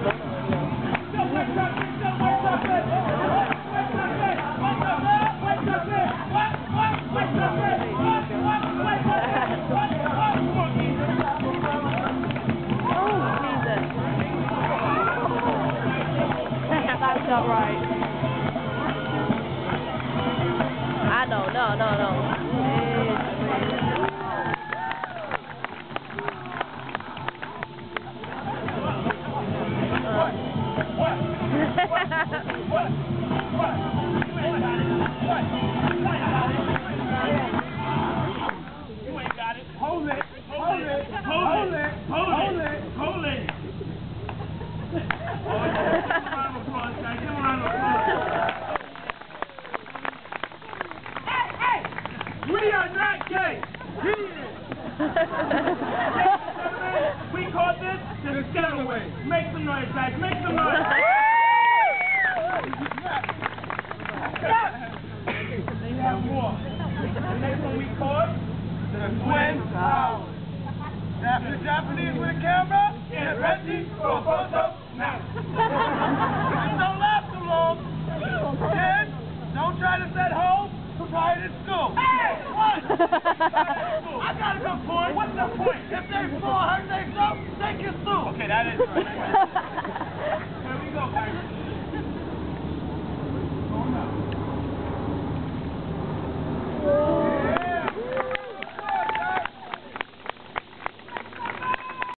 That's not right. I know, no, no, no. We call this the getaway. Make some noise, guys. Make some noise. They have more. The next one we call the Twin Towers. After Japanese with a camera, get ready for a photo now. don't last too long. Kids, don't try this at home. Try it in school. I got a good point. What's the point? If they fall, hurt themselves, they can sue. Okay, that is right.